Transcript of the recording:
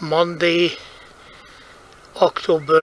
Monday, October